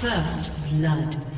First blood.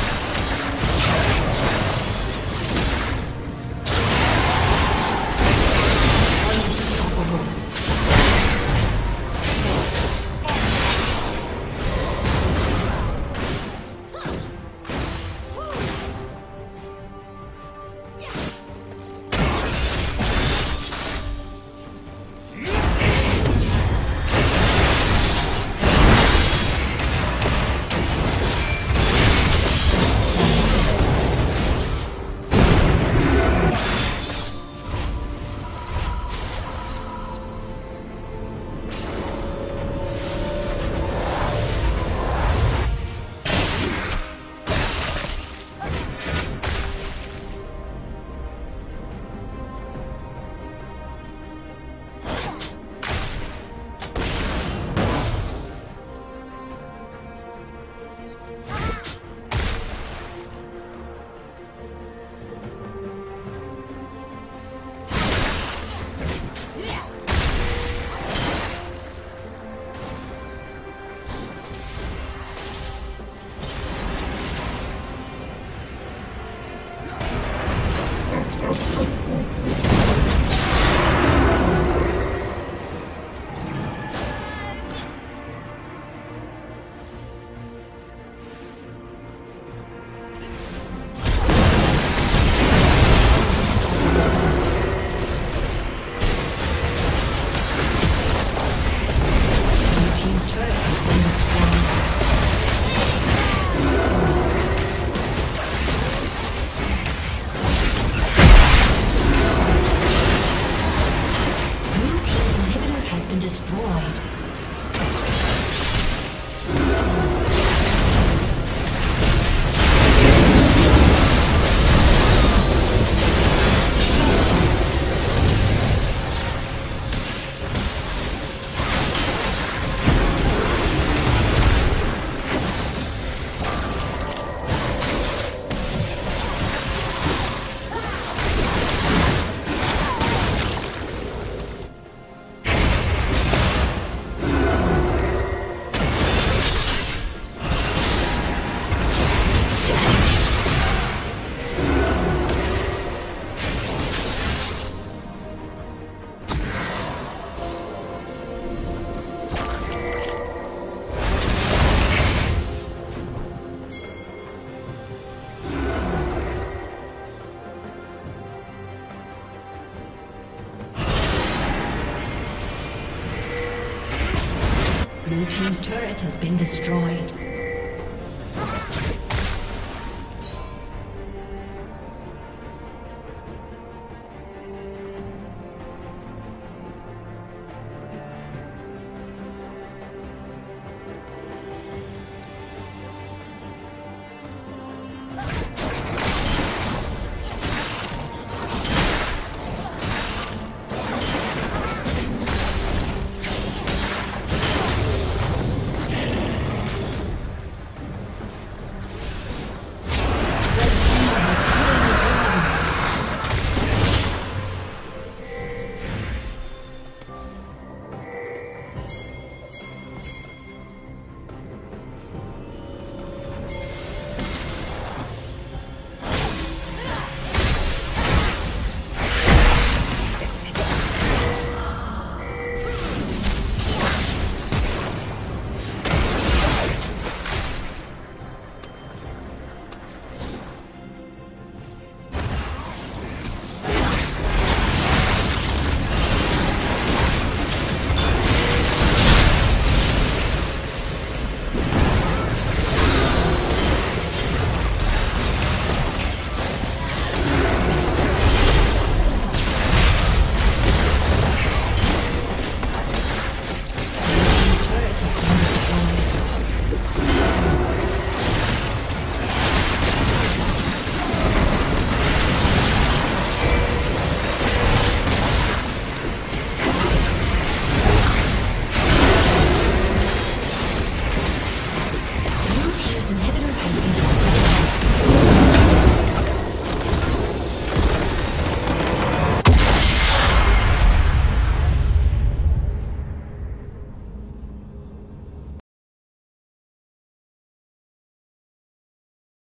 Has been destroyed.